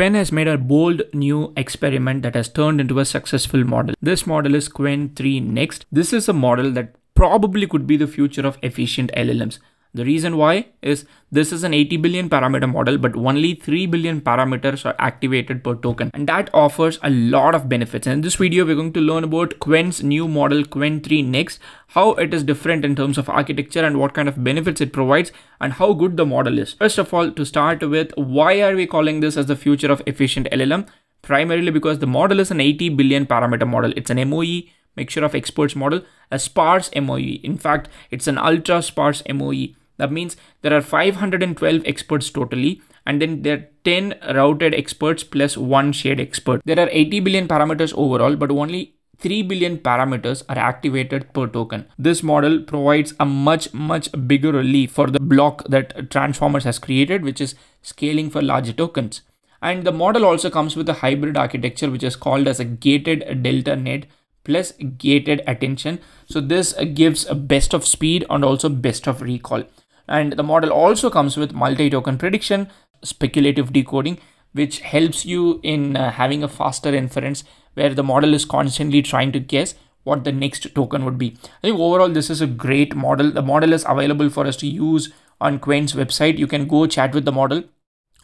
Qwen has made a bold new experiment that has turned into a successful model. This model is Qwen 3 Next. This is a model that probably could be the future of efficient LLMs. The reason why is this is an 80 billion parameter model, but only 3 billion parameters are activated per token. And that offers a lot of benefits. And in this video, we're going to learn about Qwen's new model, Qwen 3 Next, how it is different in terms of architecture and what kind of benefits it provides and how good the model is. First of all, to start with, why are we calling this as the future of efficient LLM? Primarily because the model is an 80 billion parameter model. It's an MOE mixture of experts model, a sparse MOE. In fact, it's an ultra sparse MOE that means there are 512 experts totally and then there are 10 routed experts plus one shared expert. There are 80 billion parameters overall, but only 3 billion parameters are activated per token. This model provides a much, much bigger relief for the block that Transformers has created, which is scaling for larger tokens. And the model also comes with a hybrid architecture, which is called as a gated delta net plus gated attention. So this gives a best of speed and also best of recall. And the model also comes with multi-token prediction, speculative decoding, which helps you in uh, having a faster inference where the model is constantly trying to guess what the next token would be. I think overall, this is a great model. The model is available for us to use on Qwen's website. You can go chat with the model.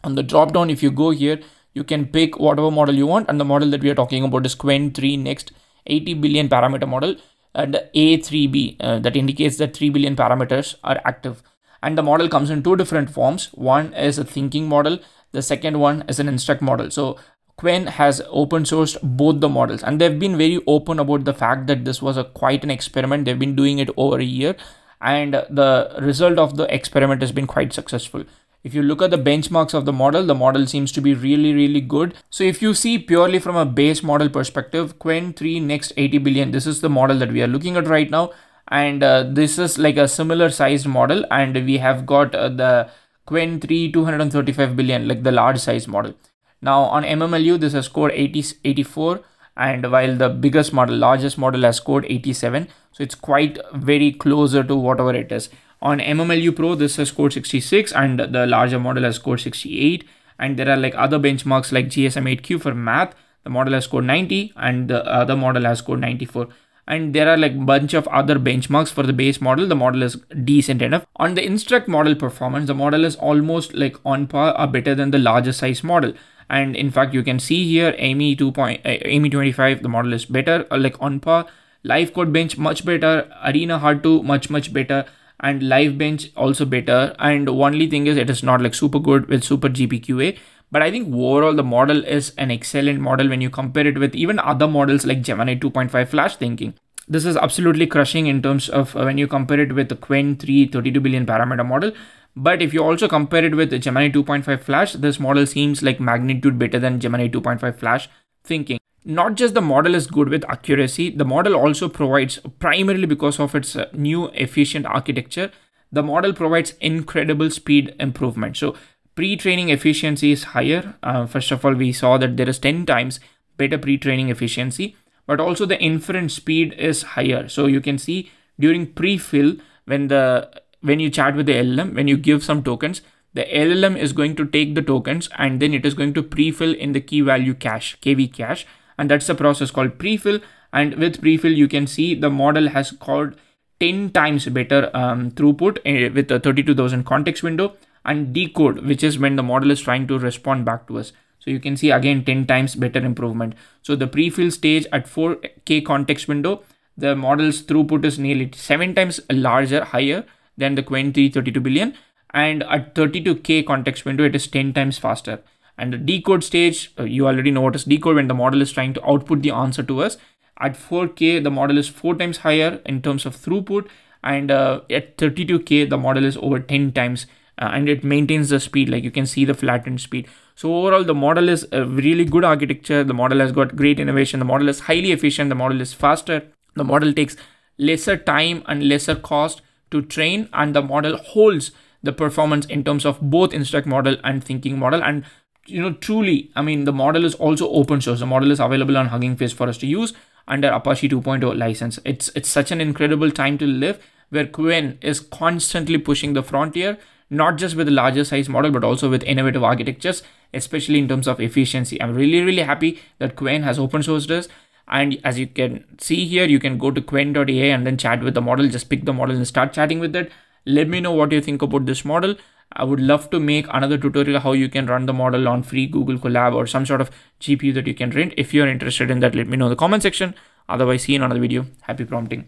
On the drop down, if you go here, you can pick whatever model you want. And the model that we are talking about is Qwen 3 Next 80 billion parameter model and A3B uh, that indicates that 3 billion parameters are active and the model comes in two different forms. One is a thinking model. The second one is an instruct model. So Qwen has open sourced both the models. And they've been very open about the fact that this was a quite an experiment. They've been doing it over a year. And the result of the experiment has been quite successful. If you look at the benchmarks of the model, the model seems to be really, really good. So if you see purely from a base model perspective, Qwen 3 next 80 billion, this is the model that we are looking at right now and uh, this is like a similar sized model and we have got uh, the Qwen 3 235 billion like the large size model. Now on mmlu this has scored 80 84 and while the biggest model largest model has scored 87 so it's quite very closer to whatever it is. On mmlu pro this has scored 66 and the larger model has scored 68 and there are like other benchmarks like gsm 8k for math. The model has scored 90 and the other model has scored 94 and there are like bunch of other benchmarks for the base model. The model is decent enough. On the instruct model performance the model is almost like on par or better than the larger size model. And in fact you can see here AIME 2 point uh, AIME 25 the model is better uh, like on par. Live code bench much better. Arena hard 2 much much better. And live bench also better. And only thing is it is not like super good with super gpqa but I think overall the model is an excellent model when you compare it with even other models like Gemini 2.5 Flash thinking. This is absolutely crushing in terms of uh, when you compare it with the Qwen 3 32 billion parameter model. But if you also compare it with Gemini 2.5 Flash, this model seems like magnitude better than Gemini 2.5 Flash thinking. Not just the model is good with accuracy, the model also provides, primarily because of its uh, new efficient architecture, the model provides incredible speed improvement. So pre-training efficiency is higher. Uh, first of all, we saw that there is 10 times better pre-training efficiency, but also the inference speed is higher. So you can see during pre-fill when the when you chat with the LLM, when you give some tokens, the LLM is going to take the tokens and then it is going to pre-fill in the key value cache, KV cache. And that's the process called pre-fill. And with pre-fill, you can see the model has called 10 times better um, throughput uh, with a 32,000 context window and decode, which is when the model is trying to respond back to us. So you can see again 10 times better improvement. So the pre-fill stage at 4K context window, the model's throughput is nearly seven times larger, higher than the Qwen 32 billion. And at 32K context window, it is 10 times faster. And the decode stage, uh, you already know what is decode when the model is trying to output the answer to us. At 4K, the model is four times higher in terms of throughput. And uh, at 32K, the model is over 10 times uh, and it maintains the speed like you can see the flattened speed. So overall the model is a really good architecture. The model has got great innovation. The model is highly efficient. The model is faster. The model takes lesser time and lesser cost to train and the model holds the performance in terms of both instruct model and thinking model. And you know truly i mean the model is also open source. The model is available on hugging face for us to use under apache 2.0 license. It's it's such an incredible time to live where Qwen is constantly pushing the frontier not just with a larger size model, but also with innovative architectures, especially in terms of efficiency. I'm really, really happy that Qwen has open sourced this. And as you can see here, you can go to qwen.ai and then chat with the model. Just pick the model and start chatting with it. Let me know what you think about this model. I would love to make another tutorial how you can run the model on free Google Colab or some sort of GPU that you can rent. If you're interested in that, let me know in the comment section. Otherwise, see you in another video. Happy prompting.